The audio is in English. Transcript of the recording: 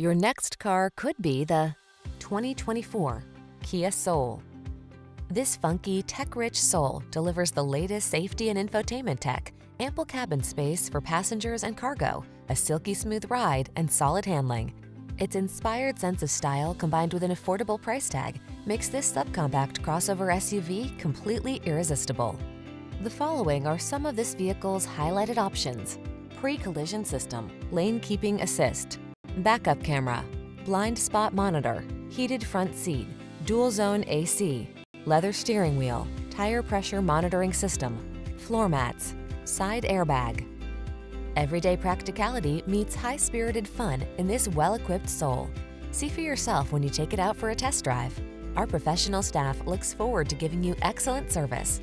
Your next car could be the 2024 Kia Soul. This funky, tech-rich Soul delivers the latest safety and infotainment tech, ample cabin space for passengers and cargo, a silky smooth ride, and solid handling. Its inspired sense of style combined with an affordable price tag makes this subcompact crossover SUV completely irresistible. The following are some of this vehicle's highlighted options. Pre-collision system, lane keeping assist, backup camera, blind spot monitor, heated front seat, dual zone AC, leather steering wheel, tire pressure monitoring system, floor mats, side airbag. Everyday practicality meets high-spirited fun in this well-equipped Soul. See for yourself when you take it out for a test drive. Our professional staff looks forward to giving you excellent service.